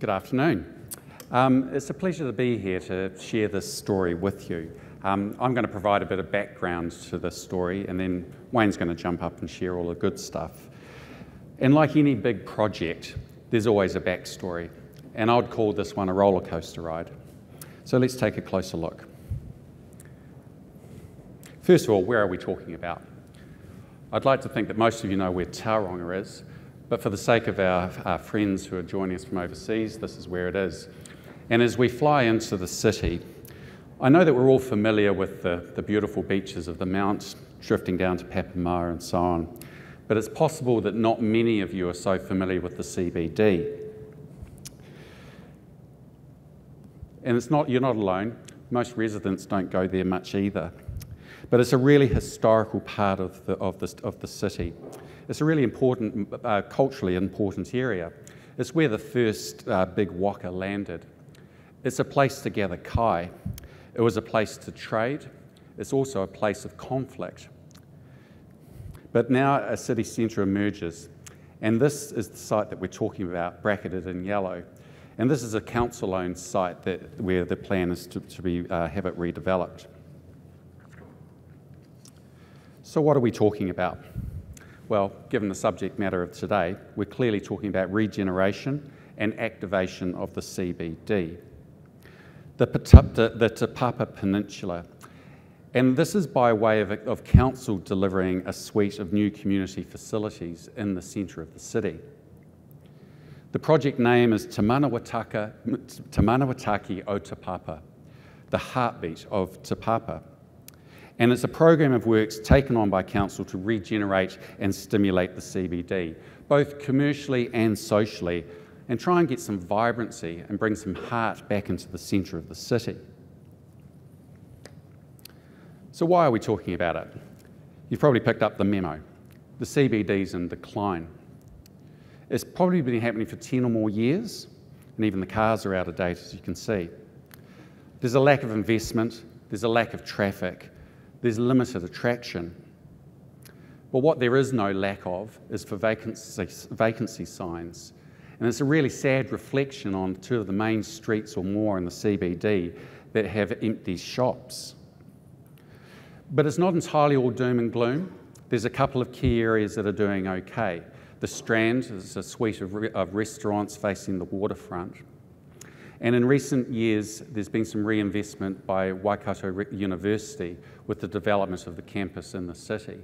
Good afternoon. Um, it's a pleasure to be here to share this story with you. Um, I'm going to provide a bit of background to this story, and then Wayne's going to jump up and share all the good stuff. And like any big project, there's always a backstory, and I'd call this one a roller coaster ride. So let's take a closer look. First of all, where are we talking about? I'd like to think that most of you know where Tauranga is, but for the sake of our, our, friends who are joining us from overseas, this is where it is. And as we fly into the city, I know that we're all familiar with the, the beautiful beaches of the Mount, drifting down to Papamoa and so on, but it's possible that not many of you are so familiar with the CBD. And it's not, you're not alone. Most residents don't go there much either. But it's a really historical part of the, of the, of the city. It's a really important, uh, culturally important area. It's where the first uh, big waka landed. It's a place to gather kai. It was a place to trade. It's also a place of conflict. But now a city centre emerges, and this is the site that we're talking about, bracketed in yellow. And this is a council-owned site that, where the plan is to, to be, uh, have it redeveloped. So, what are we talking about? Well, given the subject matter of today, we're clearly talking about regeneration and activation of the CBD. The, the, the Te Papa Peninsula. And this is by way of, of council delivering a suite of new community facilities in the centre of the city. The project name is Te Manawataki o Te Papa, the heartbeat of Te Papa. And it's a program of works taken on by Council to regenerate and stimulate the CBD, both commercially and socially, and try and get some vibrancy and bring some heart back into the centre of the city. So, why are we talking about it? You've probably picked up the memo. The CBD's in decline. It's probably been happening for 10 or more years, and even the cars are out of date, as you can see. There's a lack of investment, there's a lack of traffic, there's limited attraction. But what there is no lack of is for vacancy, vacancy signs. And it's a really sad reflection on two of the main streets or more in the CBD that have empty shops. But it's not entirely all doom and gloom. There's a couple of key areas that are doing okay. The Strand is a suite of, re of restaurants facing the waterfront. And in recent years, there's been some reinvestment by Waikato University with the development of the campus in the city.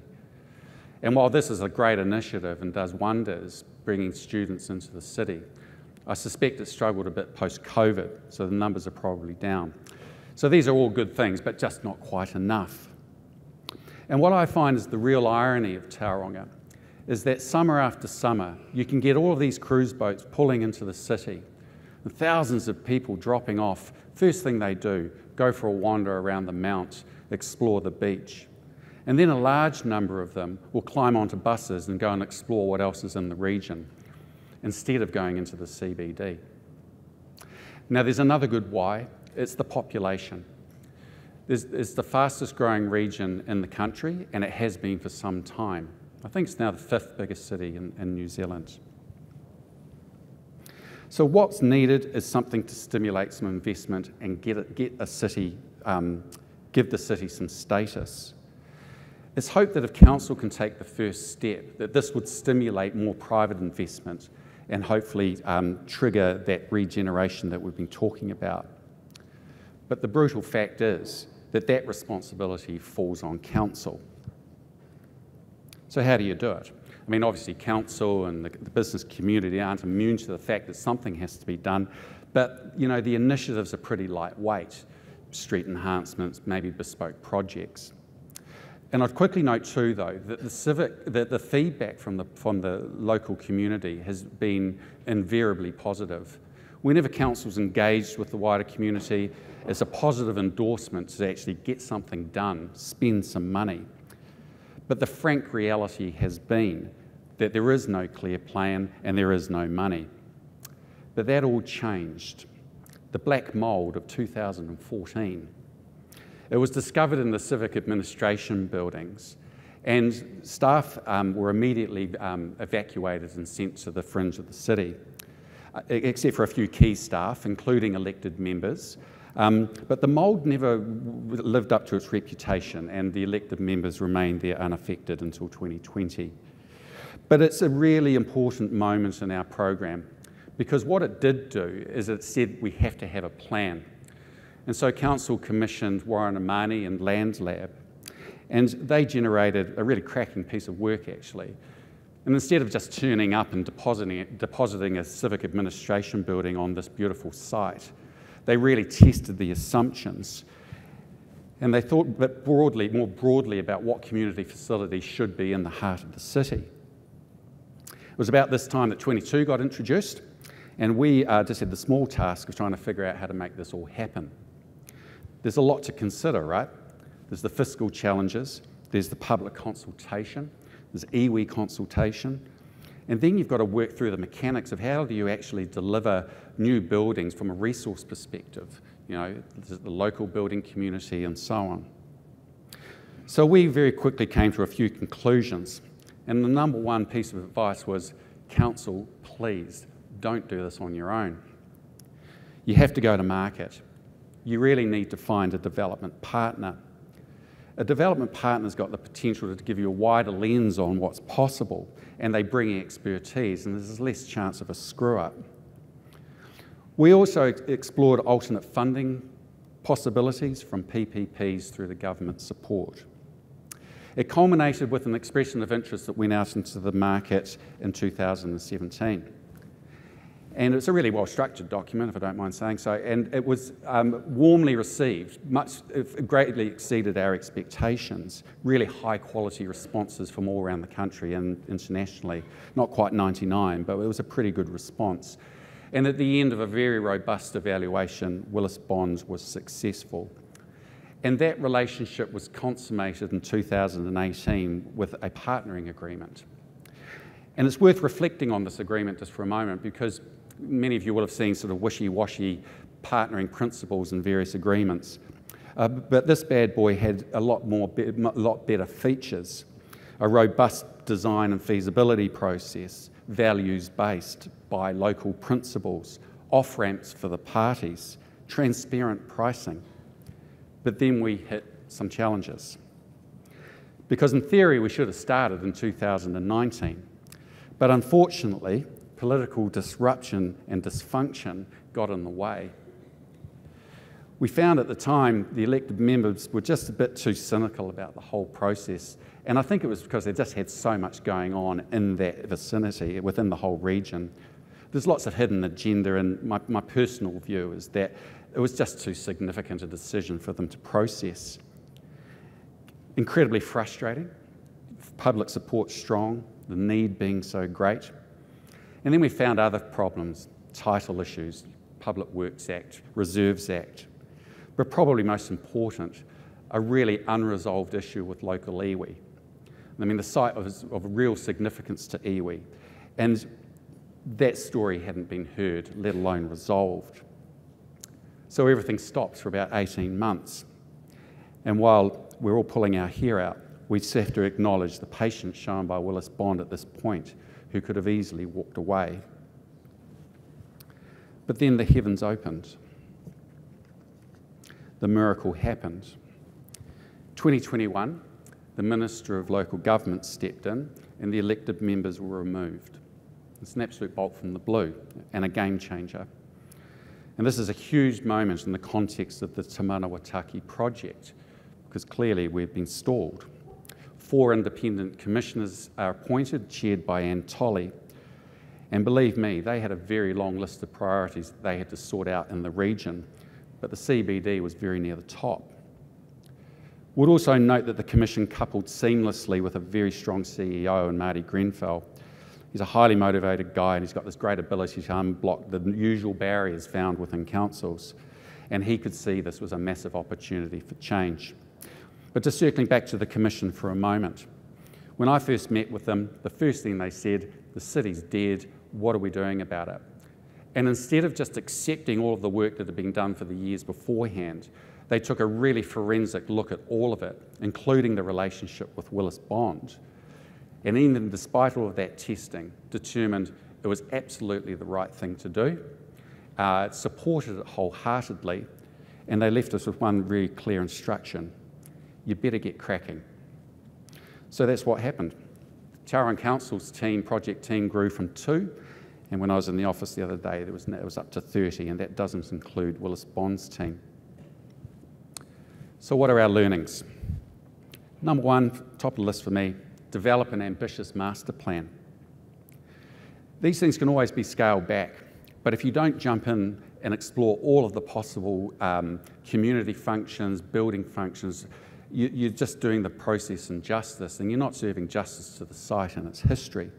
And while this is a great initiative and does wonders bringing students into the city, I suspect it struggled a bit post COVID, so the numbers are probably down. So these are all good things, but just not quite enough. And what I find is the real irony of Tauranga is that summer after summer, you can get all of these cruise boats pulling into the city and thousands of people dropping off. First thing they do, go for a wander around the mount, explore the beach. And then a large number of them will climb onto buses and go and explore what else is in the region instead of going into the CBD. Now, there's another good why it's the population. It's the fastest growing region in the country, and it has been for some time. I think it's now the fifth biggest city in, in New Zealand. So what's needed is something to stimulate some investment and get, it, get a city, um, give the city some status. It's hoped that if council can take the first step, that this would stimulate more private investment and hopefully um, trigger that regeneration that we've been talking about. But the brutal fact is that that responsibility falls on council. So how do you do it? I mean, obviously, council and the, the, business community aren't immune to the fact that something has to be done, but you know, the initiatives are pretty lightweight street enhancements, maybe bespoke projects. And I'd quickly note too, though, that the civic, that the feedback from the, from the local community has been invariably positive. Whenever council's engaged with the wider community, it's a positive endorsement to actually get something done, spend some money. But the frank reality has been that there is no clear plan and there is no money. But that all changed. The black mould of 2014. It was discovered in the civic administration buildings, and staff um, were immediately um, evacuated and sent to the fringe of the city. uh, except for a few key staff, including elected members. Um, but the mould never lived up to its reputation, and the elected members remained there unaffected until 2020. But it's a really important moment in our program because what it did do is it said we have to have a plan. And so Council commissioned Warren and Mahoney and Land Lab, and they generated a really cracking piece of work actually. And instead of just turning up and depositing, depositing a civic administration building on this beautiful site, they really tested the assumptions. And they thought but broadly, more broadly about what community facilities should be in the heart of the city. It was about this time that TwentyTwo got introduced, and we uh, just had the small task of trying to figure out how to make this all happen. There's a lot to consider, right? There's the fiscal challenges, there's the public consultation, there's iwi consultation, and then you've got to work through the mechanics of how do you actually deliver new buildings from a resource perspective, you know, the local building community and so on. So we very quickly came to a few conclusions. And the number one piece of advice was, council, please don't do this on your own. You have to go to market. You really need to find a development partner. A development partner's got the potential to give you a wider lens on what's possible, and they bring expertise, and there's less chance of a screw up. We also explored alternate funding possibilities from PPPs through the government support. It culminated with an expression of interest that went out into the market in 2017. And it's a really well structured document, if I don't mind saying so. And it was um, warmly received, much, greatly exceeded our expectations. Really high quality responses from all around the country and internationally. Not quite 99, but it was a pretty good response. And at the end of a very robust evaluation, Willis Bonds was successful. And that relationship was consummated in 2018 with a partnering agreement. And it's worth reflecting on this agreement just for a moment because many of you will have seen sort of wishy-washy partnering principles in various agreements. Uh, but this bad boy had a lot more, a lot better features. A robust design and feasibility process, values-based by local principles, off-ramps for the parties, transparent pricing. But then we hit some challenges. Because in theory, we should have started in 2019. But unfortunately, political disruption and dysfunction got in the way. We found at the time the elected members were just a bit too cynical about the whole process. And I think it was because they just had so much going on in that vicinity, within the whole region. There's lots of hidden agenda, and my, my personal view is that it was just too significant a decision for them to process. Incredibly frustrating, public support strong, the need being so great. And then we found other problems, title issues, Public Works Act, Reserves Act. But probably most important, a really unresolved issue with local iwi. I mean, the site was of real significance to iwi. And that story hadn't been heard, let alone resolved. So everything stops for about 18 months. And while we're all pulling our hair out, we just have to acknowledge the patience shown by Willis Bond at this point who could have easily walked away. But then the heavens opened. The miracle happened. 2021, the Minister of Local Government stepped in and the elected members were removed. It's an absolute bolt from the blue and a game changer. And this is a huge moment in the context of the Te Manawataki project, because clearly we've been stalled. Four independent commissioners are appointed, chaired by Anne Tolley. And believe me, they had a very long list of priorities they had to sort out in the region, but the CBD was very near the top. Would also note that the Commission coupled seamlessly with a very strong CEO in Marty Grenfell. He's a highly motivated guy and he's got this great ability to unblock the usual barriers found within councils. And he could see this was a massive opportunity for change. But just circling back to the Commission for a moment, when I first met with them, the first thing they said, the city's dead, what are we doing about it? And instead of just accepting all of the work that had been done for the years beforehand, they took a really forensic look at all of it, including the relationship with Willis Bond. And even despite all of that testing, determined It was absolutely the right thing to do. Uh, supported it wholeheartedly, and they left us with one very clear instruction you better get cracking. So that's what happened. Tauranga Council's team, project team, grew from two, and when I was in the office the other day, there was, it was up to 30, and that doesn't include Willis Bond's team. So, what are our learnings? Number one, top of the list for me, develop an ambitious master plan. These things can always be scaled back, but if you don't jump in and explore all of the possible um, community functions, building functions, you, are just doing the process injustice and you're not serving justice to the site and its history.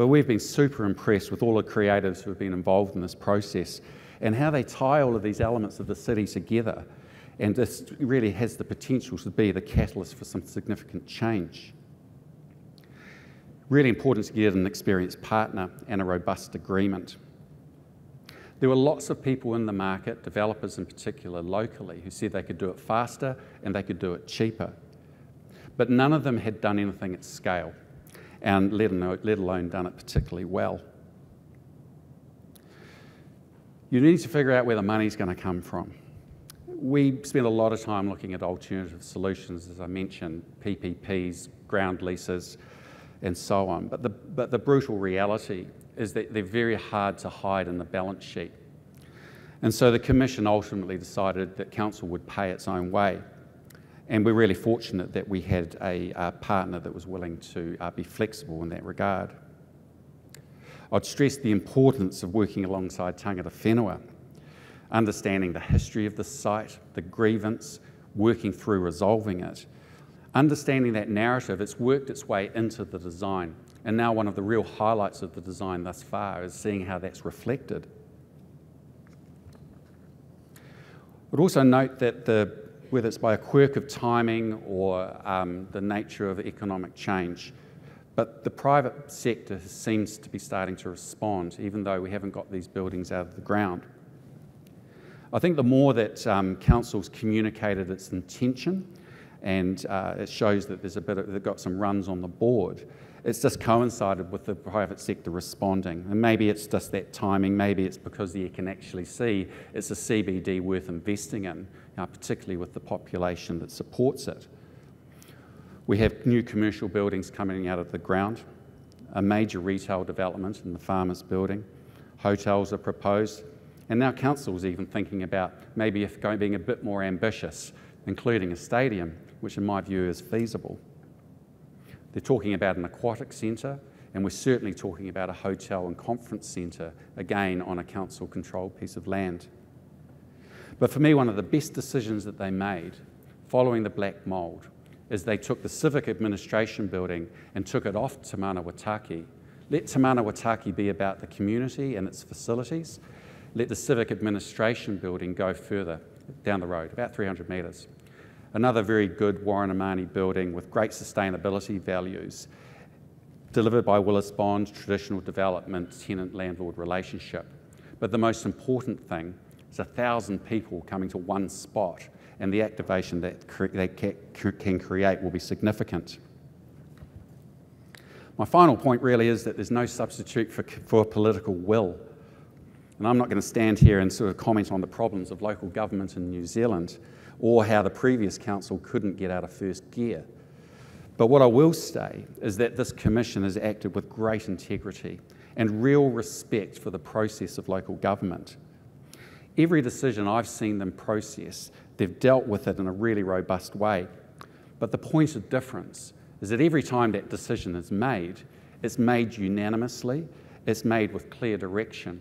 Well, we've been super impressed with all the creatives who have been involved in this process and how they tie all of these elements of the city together. And this really has the potential to be the catalyst for some significant change. Really important to get an experienced partner and a robust agreement. There were lots of people in the market, developers in particular locally, who said they could do it faster and they could do it cheaper. But none of them had done anything at scale, and let alone done it particularly well. You need to figure out where the money's going to come from. We spent a lot of time looking at alternative solutions, as I mentioned, PPPs, ground leases, and so on. But the, but the brutal reality is that they're very hard to hide in the balance sheet. And so the Commission ultimately decided that Council would pay its own way. And we're really fortunate that we had a, partner that was willing to uh, be flexible in that regard. I'd stress the importance of working alongside Tangata Whenua, understanding the history of the site, the grievance, working through resolving it, understanding that narrative, it's worked its way into the design. And now, one of the real highlights of the design thus far is seeing how that's reflected. But also note that the, whether it's by a quirk of timing or um, the nature of economic change, but the private sector seems to be starting to respond, even though we haven't got these buildings out of the ground. I think the more that um, council's communicated its intention, and uh, it shows that there's a bit of, they've got some runs on the board, it's just coincided with the private sector responding. And maybe it's just that timing, maybe it's because you can actually see it's a CBD worth investing in, uh, particularly with the population that supports it. We have new commercial buildings coming out of the ground, a major retail development in the Farmers Building, hotels are proposed, and now council's even thinking about maybe if going being a bit more ambitious, including a stadium, which in my view is feasible. They're talking about an aquatic centre, and we're certainly talking about a hotel and conference centre, again on a council controlled piece of land. But for me, one of the best decisions that they made following the black mould is they took the civic administration building and took it off Te Manawataki. Let Te Manawataki be about the community and its facilities. Let the civic administration building go further down the road, about 300 metres. Another very good Warren and Mahoney building with great sustainability values, delivered by Willis Bond, traditional development, tenant landlord relationship. But the most important thing is a thousand people coming to one spot, and the activation that they can create will be significant. My final point really is that there's no substitute for, for political will. And I'm not going to stand here and sort of comment on the problems of local government in New Zealand or how the previous council couldn't get out of first gear. But what I will say is that this commission has acted with great integrity and real respect for the process of local government. Every decision I've seen them process, they've dealt with it in a really robust way. But the point of difference is that every time that decision is made, it's made unanimously, it's made with clear direction.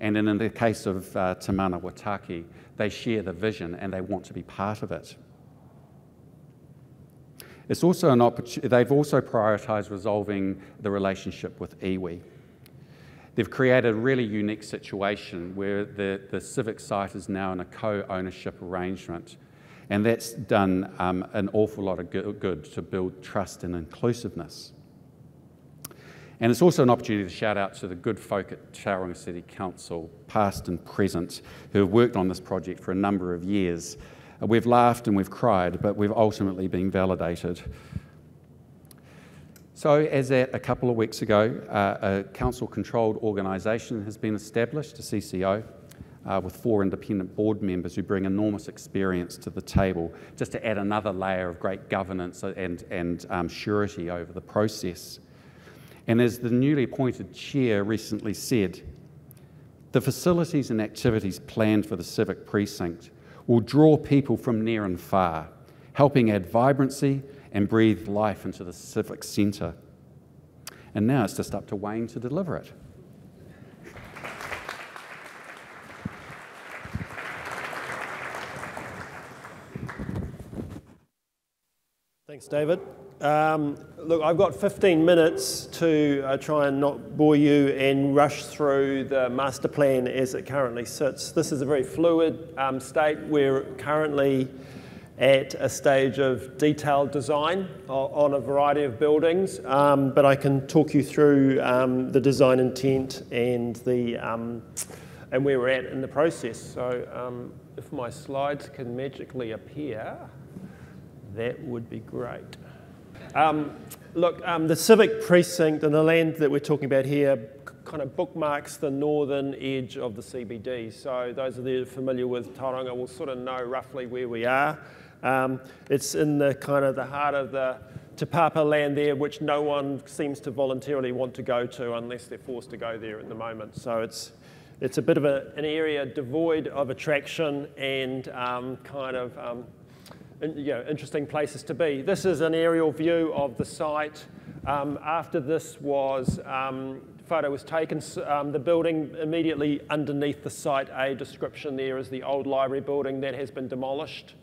And in the case of uh, Te Manawataki, they share the vision and they want to be part of it. It's also an opportunity, they've also prioritised resolving the relationship with iwi. They've created a really unique situation where the, the civic site is now in a co-ownership arrangement. And that's done um, an awful lot of good to build trust and inclusiveness. And it's also an opportunity to shout out to the good folk at Tauranga City Council, past and present, who have worked on this project for a number of years. We've laughed and we've cried, but we've ultimately been validated. So, as at a couple of weeks ago, uh, a council controlled organisation has been established, a CCO, uh, with four independent board members who bring enormous experience to the table, just to add another layer of great governance and, and um, surety over the process. And as the newly appointed chair recently said, the facilities and activities planned for the civic precinct will draw people from near and far, helping add vibrancy and breathe life into the civic centre. And now it's just up to Wayne to deliver it. Thanks, David. Um, look, I've got 15 minutes to uh, try and not bore you and rush through the master plan as it currently sits. This is a very fluid um, state. We're currently at a stage of detailed design on a variety of buildings, um, but I can talk you through um, the design intent and the um, and where we're at in the process. So, um, if my slides can magically appear, that would be great. Um, look, um, the civic precinct and the land that we're talking about here kind of bookmarks the northern edge of the CBD. So those of you familiar with Tauranga will sort of know roughly where we are. Um, it's in the kind of the heart of the Te Papa land there, which no one seems to voluntarily want to go to unless they're forced to go there at the moment. So it's it's a bit of a, an area devoid of attraction and um, kind of um, you know, interesting places to be. This is an aerial view of the site. Um, after this was um, photo was taken, um, the building immediately underneath the site A description there is the old library building that has been demolished.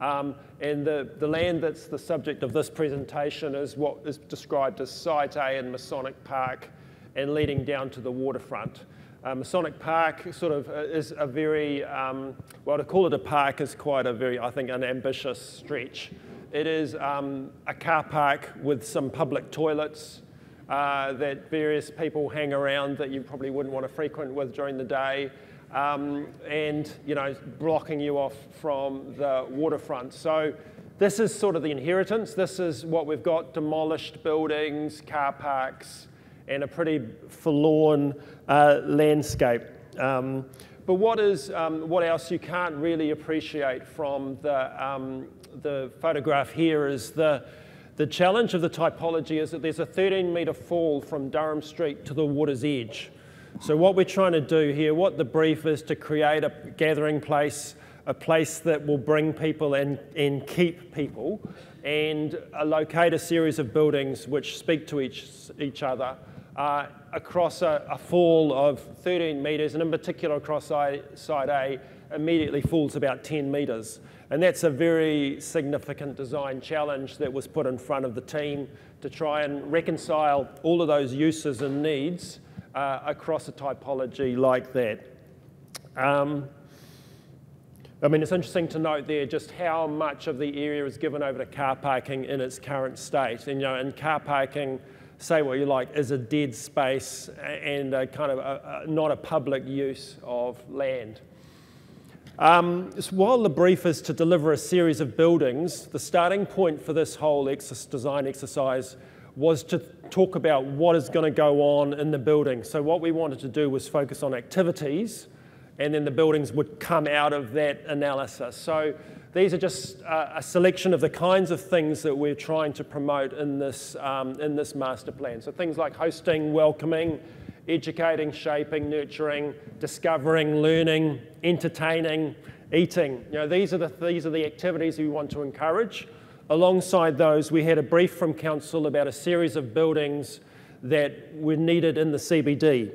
Um, and the, the land that's the subject of this presentation is what is described as Site A in Masonic Park and leading down to the waterfront. Uh, Masonic Park sort of uh, is a very, um, well, to call it a park is quite a very, I think, an ambitious stretch. It is um, a car park with some public toilets uh, that various people hang around that you probably wouldn't want to frequent with during the day um, and you know, blocking you off from the waterfront. So this is sort of the inheritance. This is what we've got, demolished buildings, car parks, and a pretty forlorn uh, landscape. Um, but what is um, what else you can't really appreciate from the, um, the photograph here is the, the challenge of the typology is that there's a 13 metre fall from Durham Street to the water's edge. So what we're trying to do here, what the brief is to create a gathering place, a place that will bring people and, and keep people, and uh, locate a series of buildings which speak to each, each other uh, across a, a, fall of 13 metres, and in particular across side, A, immediately falls about 10 metres. And that's a very significant design challenge that was put in front of the team to try and reconcile all of those uses and needs uh, across a typology like that. Um, I mean, it's interesting to note there just how much of the area is given over to car parking in its current state. And, you know, in car parking, say what you like, is a dead space and a kind of a, a, not a public use of land. Um, so while the brief is to deliver a series of buildings, the starting point for this whole design exercise was to talk about what is going to go on in the building. So what we wanted to do was focus on activities, and then the buildings would come out of that analysis. So these are just uh, a selection of the kinds of things that we're trying to promote in this, um, in this master plan. So things like hosting, welcoming, educating, shaping, nurturing, discovering, learning, entertaining, eating. You know, these are the, these are the activities we want to encourage. Alongside those, we had a brief from Council about a series of buildings that were needed in the CBD.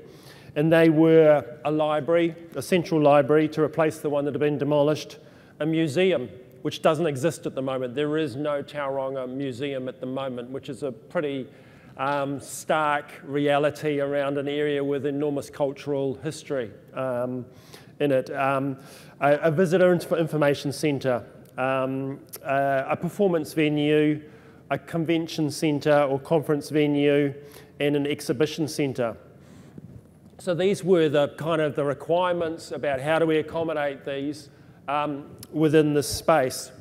And they were a library, a central library to replace the one that had been demolished, a museum, which doesn't exist at the moment. There is no Tauranga Museum at the moment, which is a pretty um, stark reality around an area with enormous cultural history um, in it. Um, a, a, visitor information centre um, uh, a performance venue, a convention centre or conference venue, and an exhibition centre. So these were the kind of the requirements about how do we accommodate these um, within this space.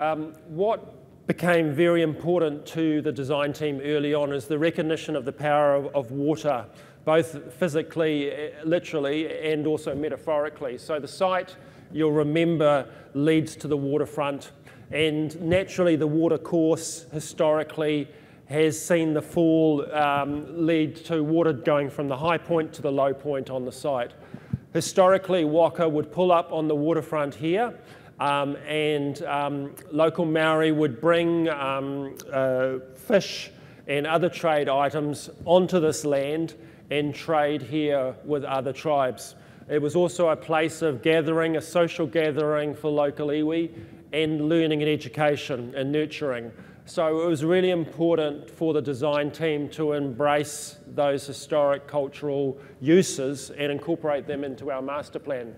Um, what became very important to the design team early on is the recognition of the power of, of water, both physically, eh, literally, and also metaphorically. So the site, you'll remember, leads to the waterfront, and naturally the water course historically has seen the fall um, lead to water going from the high point to the low point on the site. Historically, Waka would pull up on the waterfront here um, and um, local Maori would bring um, uh, fish and other trade items onto this land and trade here with other tribes. It was also a place of gathering, a social gathering for local iwi, and learning and education and nurturing. So it was really important for the design team to embrace those historic cultural uses and incorporate them into our master plan.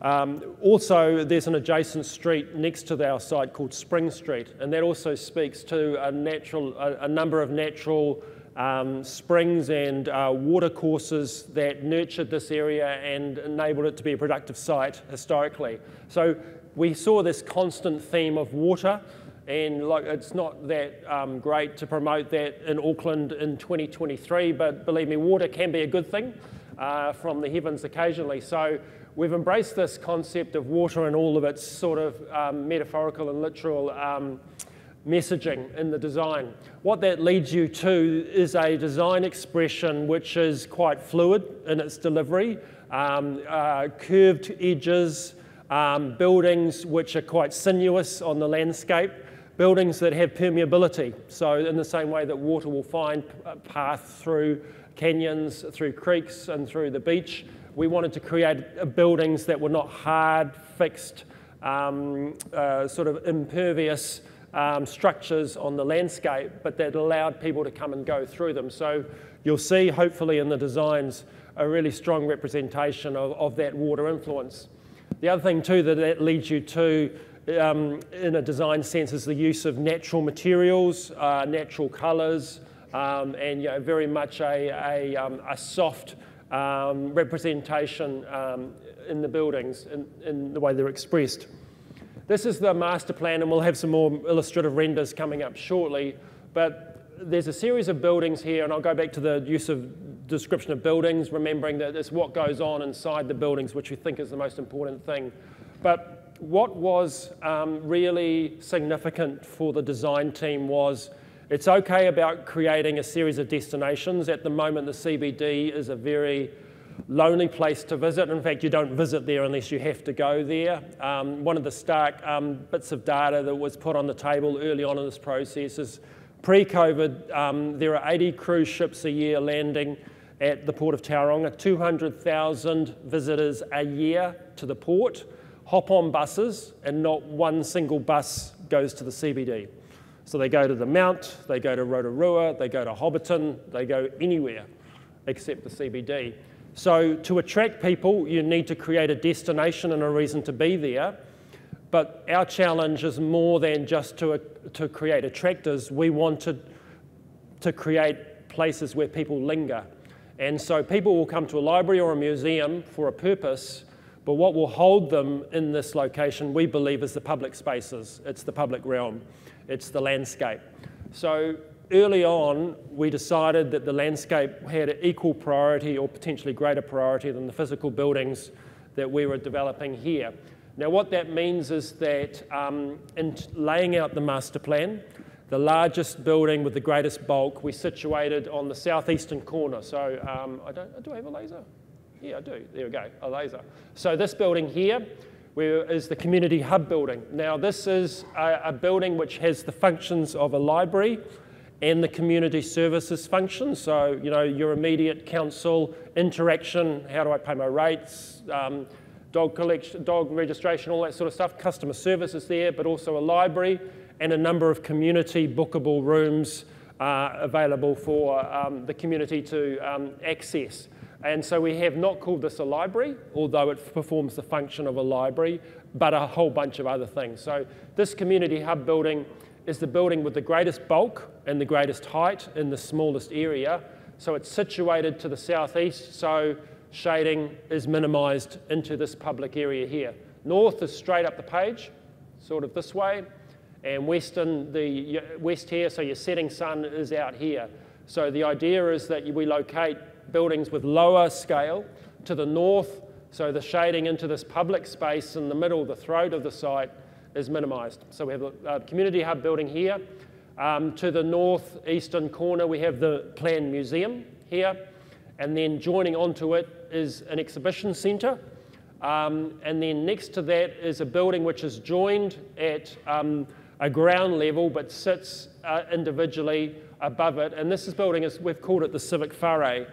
Um, also, there's an adjacent street next to our site called Spring Street, and that also speaks to a, natural, a, a number of natural um, springs and uh, water courses that nurtured this area and enabled it to be a productive site historically. So we saw this constant theme of water, and it's not that um, great to promote that in Auckland in 2023, but believe me, water can be a good thing uh, from the heavens occasionally. So we've embraced this concept of water and all of its sort of um, metaphorical and literal um, messaging in the design. What that leads you to is a design expression which is quite fluid in its delivery, um, uh, curved edges, um, buildings which are quite sinuous on the landscape, buildings that have permeability. So in the same way that water will find a path through canyons, through creeks and through the beach, we wanted to create buildings that were not hard, fixed, um, uh, sort of impervious um, structures on the landscape, but that allowed people to come and go through them. So you'll see, hopefully, in the designs, a really strong representation of, of that water influence. The other thing, too, that that leads you to um, in a design sense is the use of natural materials, uh, natural colours, um, and you know, very much a, a, um, a soft um, representation um, in the buildings in, in the way they're expressed. This is the master plan, and we'll have some more illustrative renders coming up shortly. But there's a series of buildings here, and I'll go back to the use of description of buildings, remembering that it's what goes on inside the buildings, which we think is the most important thing. But what was um, really significant for the design team was it's okay about creating a series of destinations. At the moment, the CBD is a very lonely place to visit. In fact, you don't visit there unless you have to go there. Um, one of the stark um, bits of data that was put on the table early on in this process is pre-COVID, um, there are 80 cruise ships a year landing at the port of Tauranga, 200,000 visitors a year to the port, hop on buses, and not one single bus goes to the CBD. So they go to the Mount, they go to Rotorua, they go to Hobbiton, they go anywhere except the CBD. So to attract people, you need to create a destination and a reason to be there. But our challenge is more than just to, to create attractors. We wanted to create places where people linger. And so people will come to a library or a museum for a purpose, but what will hold them in this location, we believe, is the public spaces. It's the public realm it's the landscape. So early on, we decided that the landscape had equal priority or potentially greater priority than the physical buildings that we were developing here. Now, what that means is that um, in laying out the master plan, the largest building with the greatest bulk, we situated on the southeastern corner. So, um, I don't, do I have a laser? Yeah, I do. There we go, a laser. So, this building here where is the community hub building. Now, this is a, a, building which has the functions of a library and the community services function. So, you know, your immediate council interaction, how do I pay my rates, um, dog collection, dog registration, all that sort of stuff. Customer services there, but also a library and a number of community bookable rooms uh, available for um, the community to um, access. And so we have not called this a library, although it performs the function of a library, but a whole bunch of other things. So this community hub building is the building with the greatest bulk and the greatest height in the smallest area. So it's situated to the southeast, so shading is minimised into this public area here. North is straight up the page, sort of this way, And western, the west here, so your setting sun is out here. So the idea is that we locate buildings with lower scale to the north, so the shading into this public space in the middle, the throat of the site, is minimised. So we have a community hub building here. Um, to the northeastern corner, we have the planned museum here, and then joining onto it is an exhibition centre. Um, and then next to that is a building which is joined at um, a ground level but sits uh, individually above it. And this is building, is, we've called it the Civic Whare.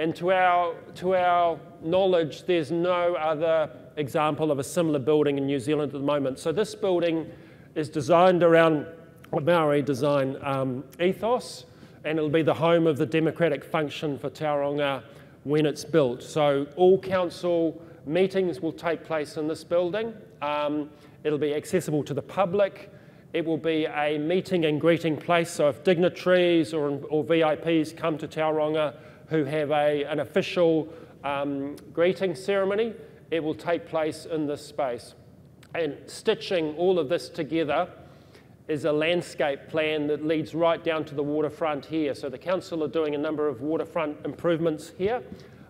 And to our, to our knowledge, there's no other example of a similar building in New Zealand at the moment. So this building is designed around a Maori design um, ethos, and it'll be the home of the democratic function for Tauranga when it's built. So all council meetings will take place in this building. Um, it'll be accessible to the public. It will be a meeting and greeting place, so if dignitaries or, or VIPs come to Tauranga who have a, an official um, greeting ceremony, it will take place in this space. And stitching all of this together is a landscape plan that leads right down to the waterfront here. So the council are doing a number of waterfront improvements here.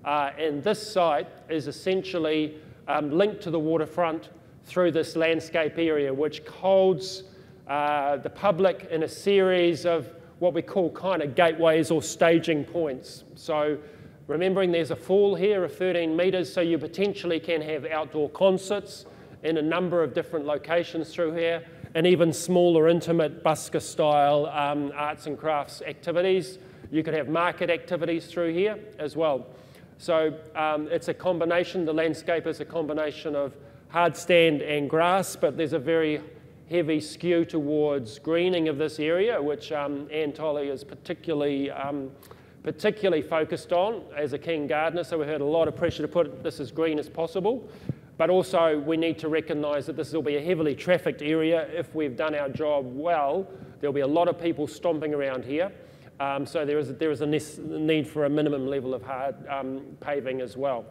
Uh, and this site is essentially um, linked to the waterfront through this landscape area, which holds uh, the public in a series of what we call kind of gateways or staging points. So remembering there's a fall here of 13 metres, so you potentially can have outdoor concerts in a number of different locations through here, and even smaller, intimate busker style um, arts and crafts activities. You could have market activities through here as well. So um, it's a combination, the landscape is a combination of hard stand and grass, but there's a very heavy skew towards greening of this area, which um, Anne Tolley is particularly, um, particularly focused on as a keen gardener. So we heard a lot of pressure to put this as green as possible. But also we need to recognise that this will be a heavily trafficked area. If we've done our job well, there'll be a lot of people stomping around here. Um, so there is, there is a need for a minimum level of hard um, paving as well.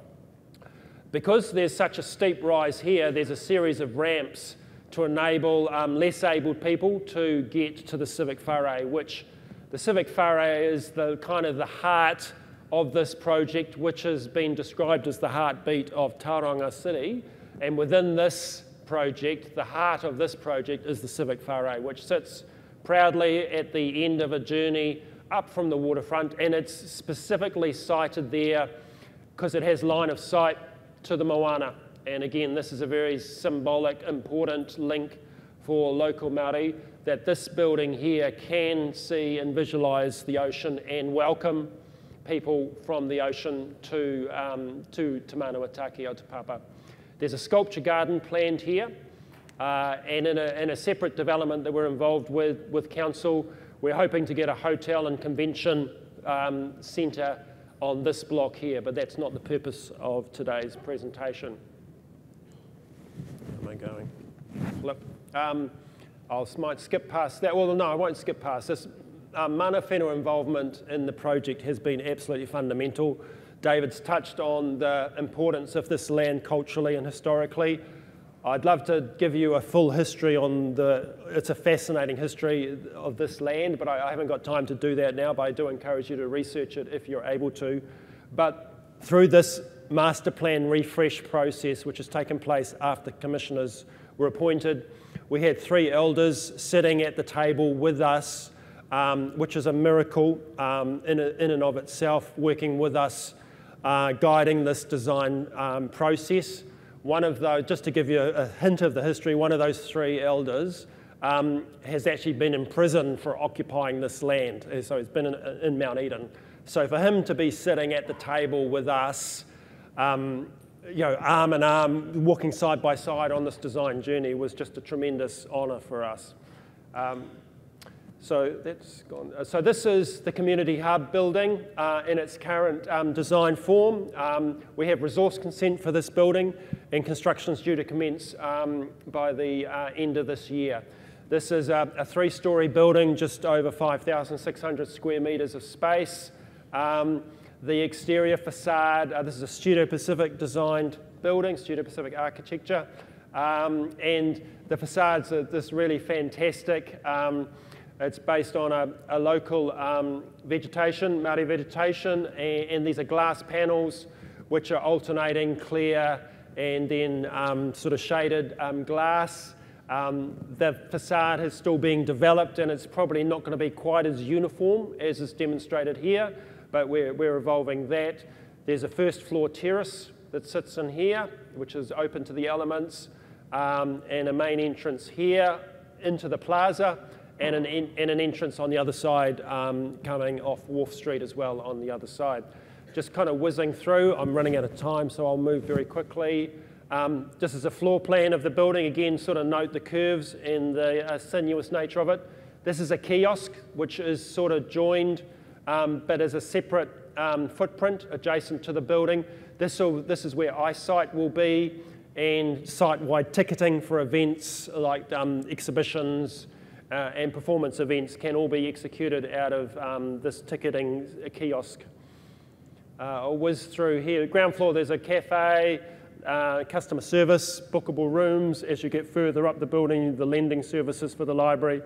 Because there's such a steep rise here, there's a series of ramps to enable um, less abled people to get to the civic whare, which the civic whare is the kind of the heart of this project, which has been described as the heartbeat of Tauranga City. And within this project, the heart of this project is the civic whare, which sits proudly at the end of a journey up from the waterfront, and it's specifically sited there because it has line of sight to the moana and again, this is a very symbolic, important link for local Māori that this building here can see and visualise the ocean and welcome people from the ocean to, um, to Te Te Papa. There's a sculpture garden planned here, uh, and in a, in a, separate development that we're involved with with council, we're hoping to get a hotel and convention um, centre on this block here, but that's not the purpose of today's presentation am I going? Flip. Um, I might skip past that. Well, no, I won't skip past this. Um, mana whenua involvement in the project has been absolutely fundamental. David's touched on the importance of this land culturally and historically. I'd love to give you a full history on the, it's a fascinating history of this land, but I, I haven't got time to do that now, but I do encourage you to research it if you're able to. But through this master plan refresh process, which has taken place after commissioners were appointed. We had three elders sitting at the table with us, um, which is a miracle um, in, a, in, and of itself, working with us, uh, guiding this design um, process. One of those, just to give you a, hint of the history, one of those three elders um, has actually been in prison for occupying this land. So he's been in, in Mount Eden. So for him to be sitting at the table with us, um, you know, arm in arm, walking side by side on this design journey was just a tremendous honour for us. Um, so that's gone. Uh, so this is the community hub building uh, in its current um, design form. Um, we have resource consent for this building, and construction is due to commence um, by the uh, end of this year. This is a, a three-storey building, just over 5,600 square metres of space. Um, the exterior facade. Uh, this is a Studio Pacific designed building, Studio Pacific architecture. Um, and the facades are this really fantastic. Um, it's based on a, a local um, vegetation, Māori vegetation, and, and, these are glass panels which are alternating clear and then um, sort of shaded um, glass. Um, the facade is still being developed and it's probably not going to be quite as uniform as is demonstrated here, but we're, we're evolving that. There's a first floor terrace that sits in here, which is open to the elements, um, and a main entrance here into the plaza and an, and an entrance on the other side um, coming off Wharf Street as well on the other side. Just kind of whizzing through, I'm running out of time, so I'll move very quickly. Um, this is a floor plan of the building. Again, sort of note the curves and the uh, sinuous nature of it. This is a kiosk, which is sort of joined, um, but as a separate um, footprint adjacent to the building. This, is where i-SITE will be and site-wide ticketing for events like um, exhibitions, uh, and performance events can all be executed out of um, this ticketing kiosk. Uh, I'll whiz through here. Ground floor, there's a cafe, uh, customer service, bookable rooms. As you get further up the building, the lending services for the library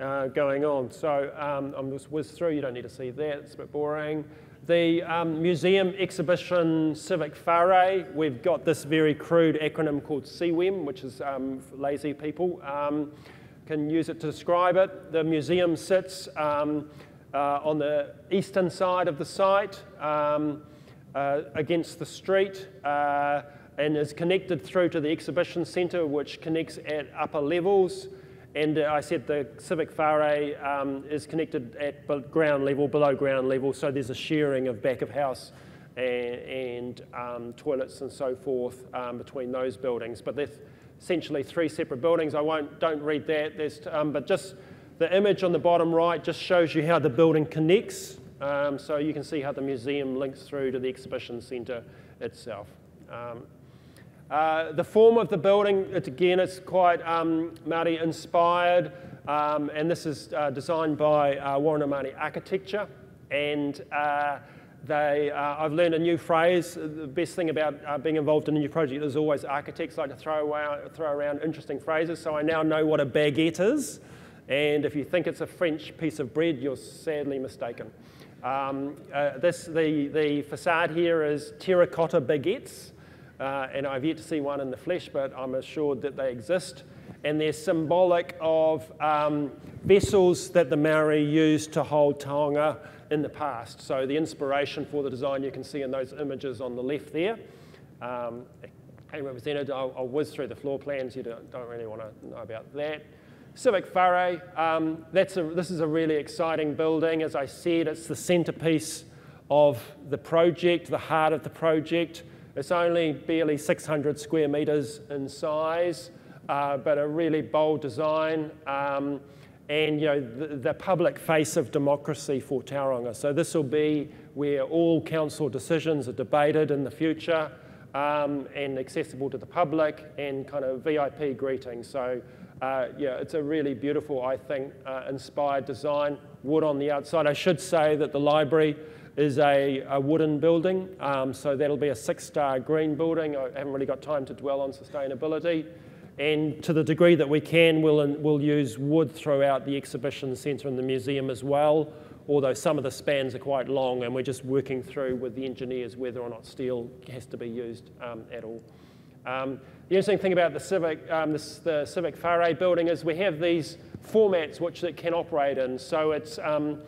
uh, going on. So um, I'm just whiz through. You don't need to see that. It's a bit boring. The um, museum exhibition civic whare, we've got this very crude acronym called CWEM, which is um, lazy people. Um, can use it to describe it. The museum sits um, uh, on the eastern side of the site um, uh, against the street uh, and is connected through to the exhibition centre, which connects at upper levels. And uh, I said the Civic Whare um, is connected at ground level, below ground level, so there's a sharing of back of house and, and um, toilets and so forth um, between those buildings. But essentially three separate buildings. I won't, don't read that, There's, um, but just the image on the bottom right just shows you how the building connects. Um, so you can see how the museum links through to the exhibition centre itself. Uh, the form of the building, it, again, it's quite um, Māori inspired, um, and this is uh, designed by uh, Warren and Mahoney Architecture. And uh, they, uh, I've learned a new phrase. The best thing about being involved in a new project is always architects like to throw around, throw around interesting phrases. So I now know what a baguette is. And if you think it's a French piece of bread, you're sadly mistaken. Um, this, the, the facade here is terracotta baguettes. Uh, and I've yet to see one in the flesh, but I'm assured that they exist. And they're symbolic of um, vessels that the Maori used to hold taonga in the past. So the inspiration for the design you can see in those images on the left there. Um, represented, I'll, I'll, whiz through the floor plans, you don't, don't really want to know about that. Civic Whare, um, that's a, this is a really exciting building. As I said, it's the centerpiece of the project, the heart of the project. It's only barely 600 square meters in size, uh, but a really bold design. Um, and you know, the, the, public face of democracy for Tauranga. So this will be where all council decisions are debated in the future um, and accessible to the public and kind of VIP greetings. So uh, yeah, it's a really beautiful, I think, uh, inspired design. Wood on the outside. I should say that the library is a, a wooden building, um, so that'll be a six-star green building. I haven't really got time to dwell on sustainability. And to the degree that we can, we'll, we'll use wood throughout the exhibition centre and the museum as well, although some of the spans are quite long and we're just working through with the engineers whether or not steel has to be used um, at all. Um, the interesting thing about the Civic, um, this, the Civic Whare building is we have these formats which it can operate in. So it's um,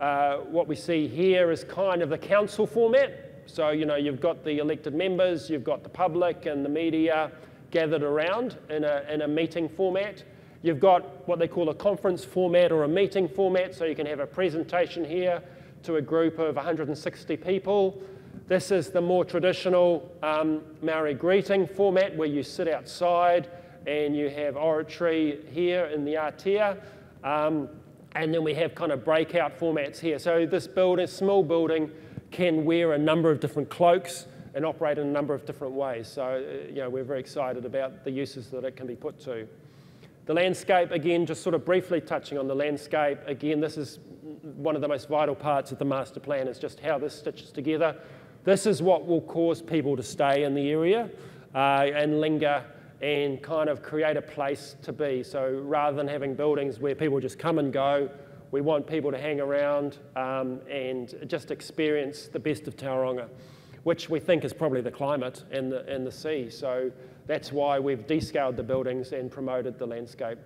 uh, what we see here is kind of the council format. So, you know, you've got the elected members, you've got the public and the media, gathered around in a, in a meeting format. You've got what they call a conference format or a meeting format, so you can have a presentation here to a group of 160 people. This is the more traditional um, Maori greeting format where you sit outside and you have oratory here in the ātea. Um, and then we have kind of breakout formats here. So this building, small building, can wear a number of different cloaks and operate in a number of different ways. So, uh, you know, we're very excited about the uses that it can be put to. The landscape, again, just sort of briefly touching on the landscape. Again, this is one of the most vital parts of the master plan is just how this stitches together. This is what will cause people to stay in the area uh, and linger and kind of create a place to be. So rather than having buildings where people just come and go, we want people to hang around um, and just experience the best of Tauranga, which we think is probably the climate and the, and the sea. So that's why we've descaled the buildings and promoted the landscape.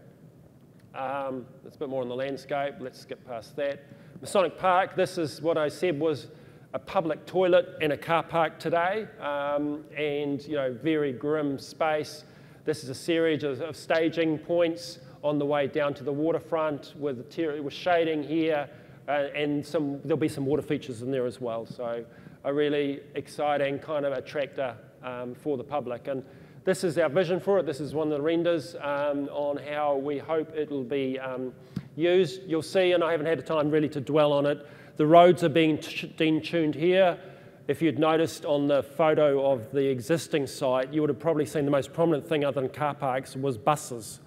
Um, it's a bit more on the landscape. Let's skip past that. Masonic Park, this is what I said was a public toilet and a car park today, um, and you know, very grim space. This is a series of, of staging points on the way down to the waterfront with, with shading here, uh, and some, there'll be some water features in there as well. So a really exciting kind of attractor um, for the public. And this is our vision for it. This is one of the renders um, on how we hope it'll be um, used. You'll see, and I haven't had the time really to dwell on it, the roads are being tuned here. If you'd noticed on the photo of the existing site, you would have probably seen the most prominent thing other than car parks was buses.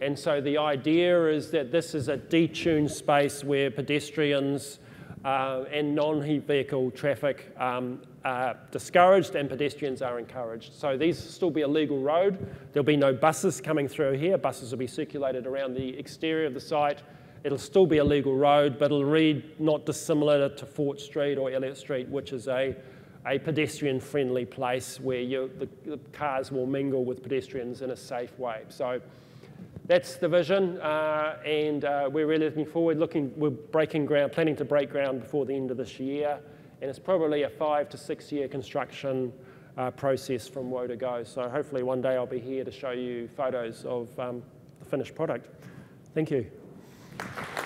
And so the idea is that this is a detuned space where pedestrians uh, and non-vehicle traffic um, are discouraged and pedestrians are encouraged. So these will still be a legal road. There'll be no buses coming through here. Buses will be circulated around the exterior of the site. It'll still be a legal road, but it'll read not dissimilar to Fort Street or Elliott Street, which is a, a pedestrian-friendly place where you, the, the cars will mingle with pedestrians in a safe way. So that's the vision, uh, and uh, we're really looking forward. Looking, we're breaking ground, planning to break ground before the end of this year, and it's probably a five to six year construction uh, process from woe to go. So hopefully one day I'll be here to show you photos of um, the finished product. Thank you. Thank you.